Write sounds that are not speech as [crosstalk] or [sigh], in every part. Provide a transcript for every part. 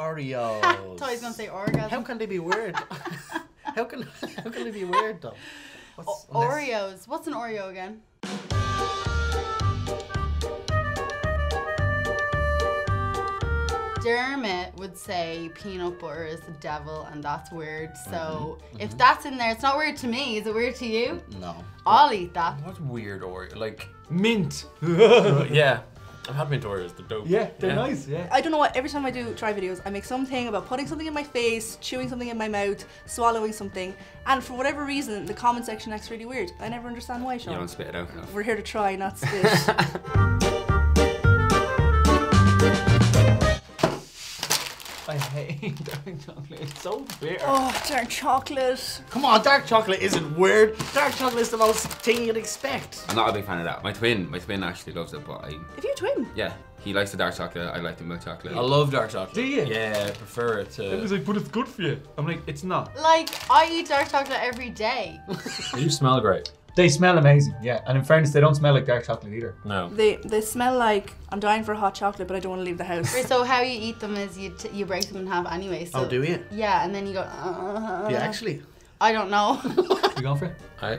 Oreos. [laughs] Toy's gonna say orgasm. How can they be weird? [laughs] how can how can they be weird though? What's, O- Oreos. What's an Oreo again? Dermot would say peanut butter is the devil and that's weird. So mm-hmm, mm-hmm. if that's in there, it's not weird to me. Is it weird to you? No. I'll eat that. What's weird Oreo? Like, Mint. [laughs] yeah. I've had mint Oreos. They're dope. yeah, they're nice. Yeah. I don't know what. Every time I do try videos, I make something about putting something in my face, chewing something in my mouth, swallowing something, and for whatever reason, the comment section acts really weird. I never understand why, You Sean. don't spit it out enough. We're here to try, not spit. [laughs] [laughs] I hate [laughs] dark chocolate. It's so bitter. oh, dark chocolate. Come on, dark chocolate isn't weird. Dark chocolate is the most thing you'd expect. I'm not a big fan of that. My twin, my twin actually loves it, but I, If you a twin. yeah, he likes the dark chocolate. I like the milk chocolate. I love dark chocolate. Do you? Yeah, I prefer it It was to. like, but it's good for you. I'm like, it's not. Like I eat dark chocolate every day. [laughs] You smell great. They smell amazing, yeah. And in fairness, they don't smell like dark chocolate either. No. They they smell like I'm dying for hot chocolate, but I don't want to leave the house. So how you eat them is you t- you break them in half anyway. So Oh, do you? Yeah, and then you go. Uh, Yeah, actually. I don't know. [laughs] You going for it? I,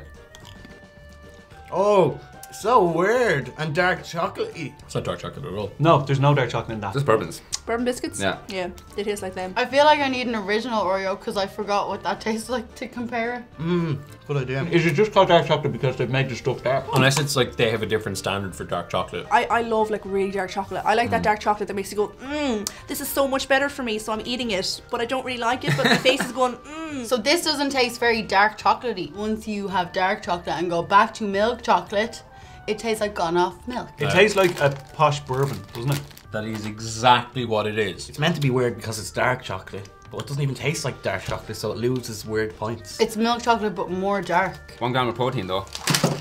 Oh, so weird and dark chocolatey. it's not dark chocolate at all. No, there's no dark chocolate in that. Just bourbons. Bourbon biscuits. Yeah. Yeah, they taste like them. I feel like I need an original Oreo because I forgot what that [laughs] tastes like to compare it. Mmm, good idea. Is it just called dark chocolate because they've made the stuff dark? Unless it's like they have a different standard for dark chocolate. I, I love like really dark chocolate. I like that mm. dark chocolate that makes you go, mmm, this is so much better for me, so I'm eating it. But I don't really like it, but my [laughs] face is going, mmm. So this doesn't taste very dark chocolatey. Once you have dark chocolate and go back to milk chocolate, it tastes like gone off milk. It tastes like a posh bourbon, doesn't it? That is exactly what it is. It's meant to be weird because it's dark chocolate, but it doesn't even taste like dark chocolate, so it loses weird points. It's milk chocolate but more dark. One gram of protein though.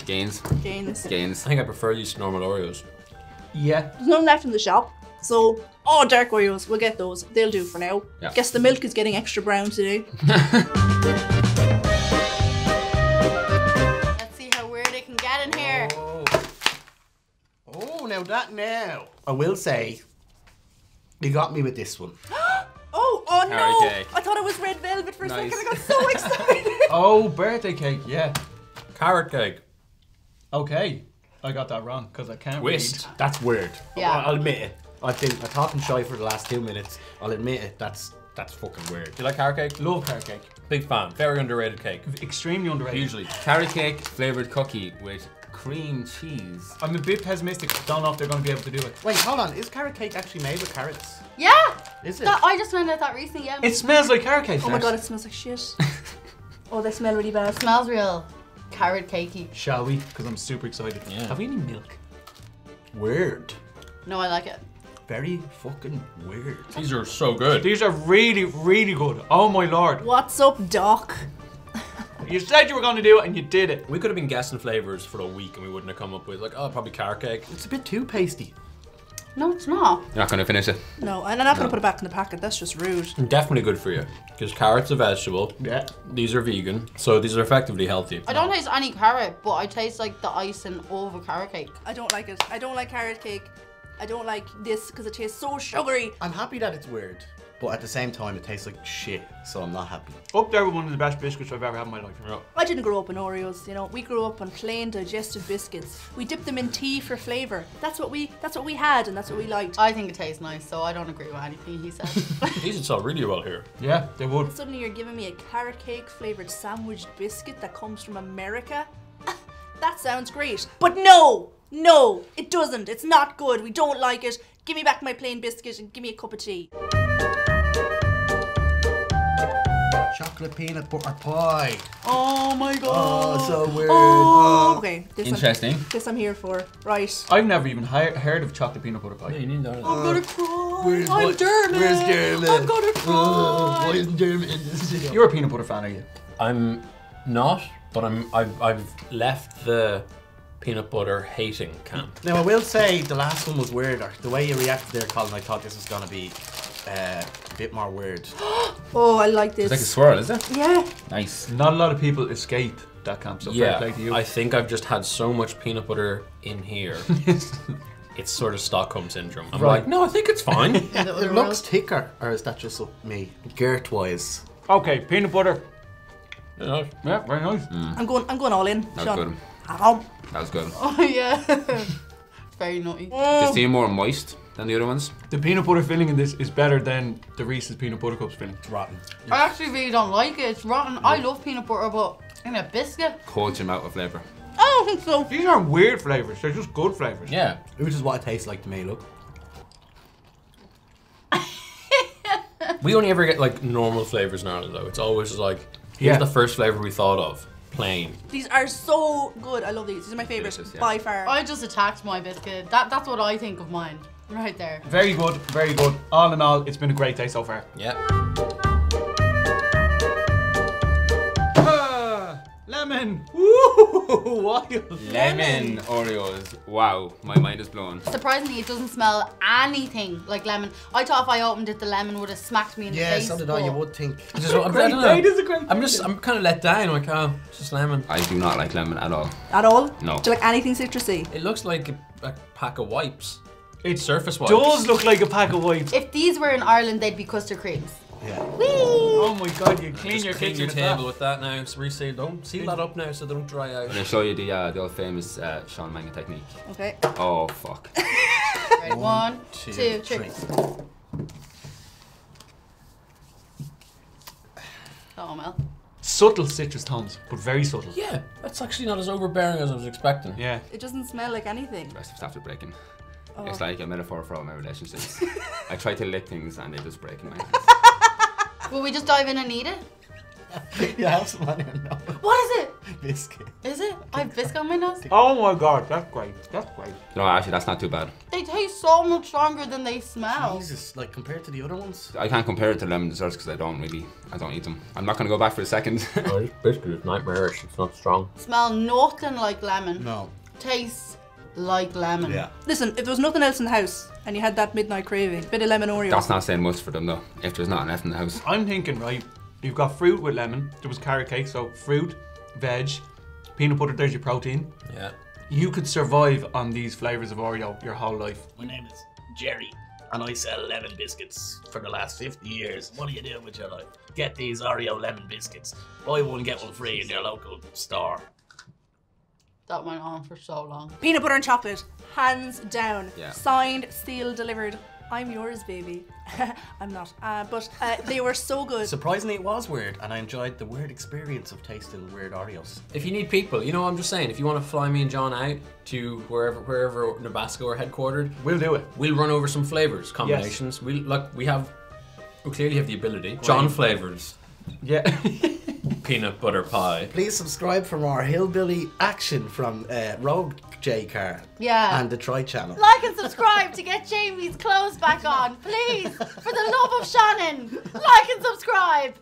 Gains. Gains. Gains. I think I prefer these to normal Oreos. Yeah. There's none left in the shop. So, oh, dark Oreos, we'll get those. They'll do for now. Yeah. Guess the milk is getting extra brown today. [laughs] that now. I will say, you got me with this one. [gasps] Oh, oh no! Carrot cake. I thought it was red velvet for a Nice. second. I got so [laughs] excited. [laughs] Oh, birthday cake, yeah. Carrot cake. Okay. I got that wrong because I can't Whist. That's weird. Yeah. I'll admit it. I've been I've talking shy for the last two minutes. I'll admit it. That's that's fucking weird. Do you like carrot cake? read. Love carrot cake. Big fan. Very underrated cake. Extremely underrated. Usually. Carrot cake flavored cookie with cream cheese. I'm a bit pessimistic. Don't know if they're going to be able to do it. Wait, hold on. Is carrot cake actually made with carrots? Yeah! Is it? That, I just found out that recently, yeah. It smells like carrot cake. oh my god, it smells like shit. [laughs] oh, they smell really bad. smells real carrot cakey. Shall we? Because I'm super excited. Yeah. Have we any milk? weird. No, I like it. Very fucking weird. These are so good. These are really, really good. Oh my lord. What's up, Doc? You said you were going to do it and you did it. We could have been guessing flavors for a week and we wouldn't have come up with like, oh, probably carrot cake. It's a bit too pasty. No, it's not. You're not gonna finish it. No, and I'm not gonna put it back in the packet. That's just rude. Definitely good for you because carrot's a vegetable. Yeah. These are vegan, so these are effectively healthy. I don't taste any carrot, but I taste like the icing of a carrot cake. I don't like it. I don't like carrot cake. I don't like this because it tastes so sugary. I'm happy that it's weird, but at the same time, it tastes like shit, so I'm not happy. Up there with one of the best biscuits I've ever had in my life. I didn't grow up on Oreos, you know. We grew up on plain digestive biscuits. We dipped them in tea for flavour. That's what we that's what we had and that's what we liked. I think it tastes nice, so I don't agree with anything he said. [laughs] These would sell really well here. Yeah, they would. Suddenly you're giving me a carrot cake flavoured sandwich biscuit that comes from America? [laughs] that sounds great. But no! No! It doesn't. It's not good. We don't like it. Give me back my plain biscuit and give me a cup of tea. Chocolate peanut butter pie. oh my god. Oh, so weird. Oh, Oh. okay. This Interesting. I'm, this I'm here for. Right. I've never even he- heard of chocolate peanut butter pie. you need that. I'm gonna uh, cry. Where's I'm what- Dermot. Where's Dermot? I'm gonna Oh, cry. why isn't Dermot in this video? You're a peanut butter fan, are you? I'm not, but I'm. I've, I've left the peanut butter hating camp. Now I will say the last one was weirder. The way you reacted there, Colin, I thought this was gonna be uh, a bit more weird. [gasps] Oh, I like this. It's like a swirl, is it? yeah. Nice. Not a lot of people escape that camp, so fair Yeah, play to you. I think I've just had so much peanut butter in here. [laughs] it's sort of Stockholm syndrome. I'm Right. like, no, I think it's fine. In the other It looks world. thicker, or is that just me? Girt wise. Okay, peanut butter. You Yeah, very nice. I'm going. I'm going all in. That was good. Ow. That was good. [laughs] Oh yeah. [laughs] Very nutty. Mm. This seemed more moist than the other ones. The peanut butter filling in this is better than the Reese's peanut butter cups filling. It's rotten. I actually really don't like it. It's rotten. I love peanut butter, but in a biscuit. Cold your mouth with flavour. I don't think so. These aren't weird flavors. They're just good flavors. yeah. Which is what it tastes like to me, look. [laughs] We only ever get like normal flavors in Ireland though. It's always just like here's Yeah. the first flavor we thought of, plain. These are so good. I love these. These are my favorites Delicious, yeah. by far. I just attacked my biscuit. That that's what I think of mine. Right there. Very good, very good. All in all, it's been a great day so far. Yeah. Lemon. Woo! Wild. Lemon Oreos. Wow, my mind is blown. Surprisingly, it doesn't smell anything like lemon. I thought if I opened it, the lemon would have smacked me in the Yeah, face. so did I. You would think. [laughs] I just, I'm, I don't know. is a great I'm just, I'm kind of let down. Like, oh, it's just lemon. I do not like lemon at all. At all? No. Do you like anything citrusy? It looks like a, a pack of wipes. It's Surface wipes. does look like a pack of wipes. If these were in Ireland, they'd be custard creams. Yeah. Oh my god, you clean Just your clean kitchen your with table that. with that now. It's resealed. Don't seal that up now so they don't dry out. I'm gonna show you the uh, the old famous uh, Sean Mangan technique. Okay. Oh fuck. [laughs] Right, one, two, two, three. three. Oh Mel. Subtle citrus tones, but very subtle. Yeah, that's actually not as overbearing as I was expecting. Yeah. It doesn't smell like anything. The rest of stuff is breaking. Oh. It's like a metaphor for all my relationships. [laughs] I try to lick things and they just break in my [laughs] hands. Will we just dive in and eat it? [laughs] Yeah, have some on here now. What is it? Biscuit. Is it? I have biscuit on my nose. Oh my god, that's great. That's great. No, actually, that's not too bad. They taste so much stronger than they smell. Jesus, like compared to the other ones. I can't compare it to lemon desserts because I don't really, I don't eat them. I'm not gonna go back for a second. [laughs] Oh, this biscuit is nightmarish. It's not strong. Smell nothing like lemon. No. Tastes like lemon. Yeah. Listen, if there was nothing else in the house and you had that midnight craving, bit of lemon Oreo. that's not saying much for them though. If there's not enough in the house. I'm thinking, right, you've got fruit with lemon. There was carrot cake, so fruit, veg, peanut butter, there's your protein. Yeah. You could survive on these flavors of Oreo your whole life. My name is Jerry, and I sell lemon biscuits for the last 50 years. What are you doing with your life? Get these Oreo lemon biscuits. Buy one, get one free in your local store. That went on for so long. Peanut butter and chocolate, hands down. Yeah. Signed, sealed, delivered. I'm yours, baby. [laughs] I'm not. Uh, but uh, they were so good. Surprisingly, it was weird, and I enjoyed the weird experience of tasting weird Oreos. If you need people, you know, I'm just saying, if you want to fly me and John out to wherever, wherever Nabisco are headquartered, We'll do it. we'll run over some flavors combinations. We look, we have, we clearly have the ability. John flavors Yeah. [laughs] peanut butter pie. Please subscribe for more hillbilly action from uh, Rogue J Car Yeah. and the TRY Channel. Like and subscribe to get Jamie's clothes back on, please. For the love of Shannon, like and subscribe.